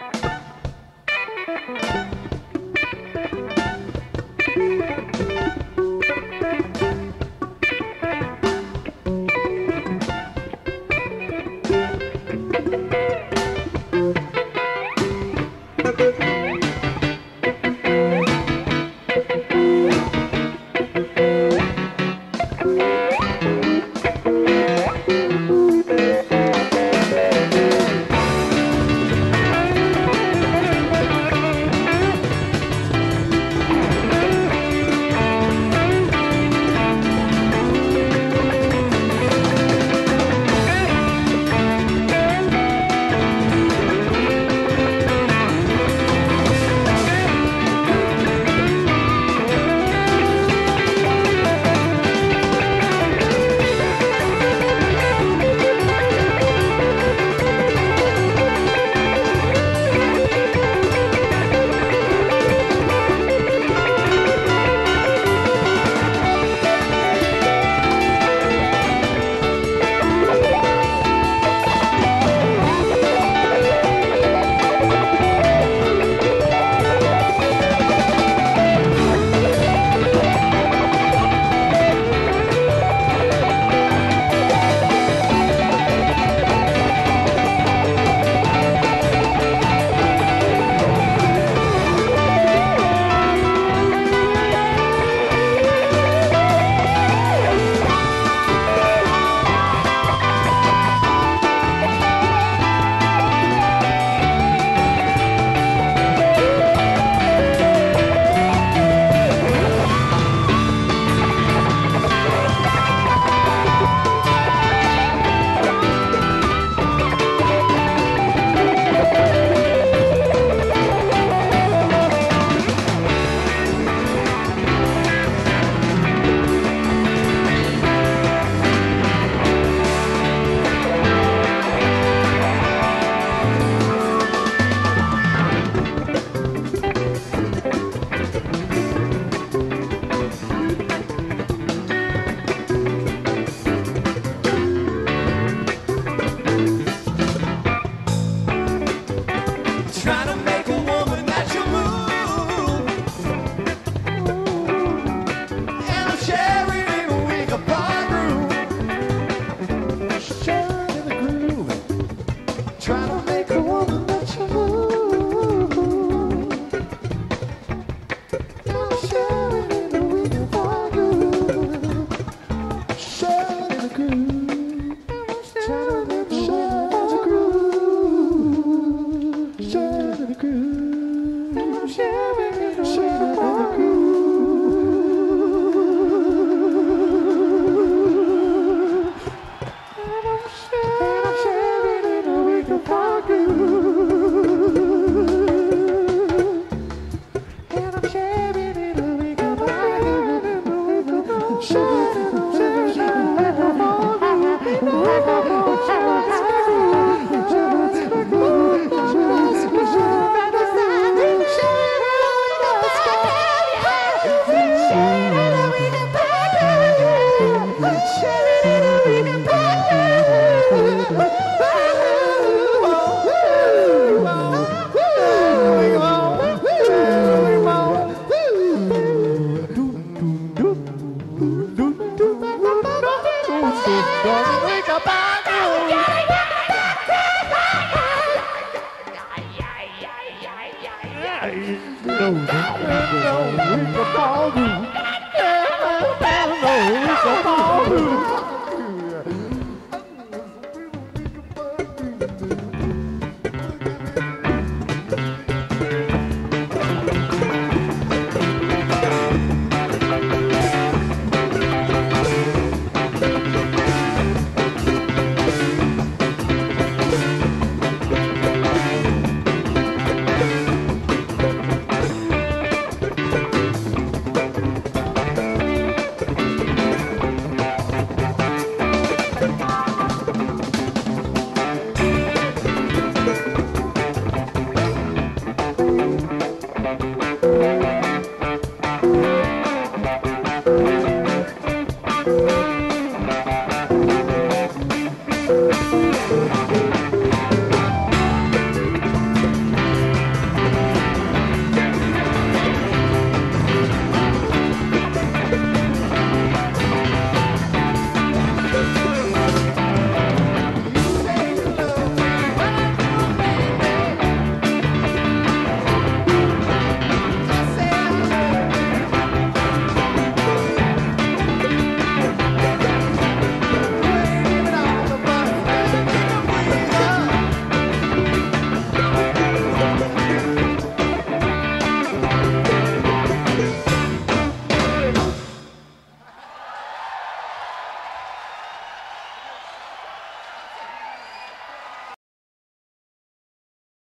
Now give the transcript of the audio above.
Thank you. It's a ball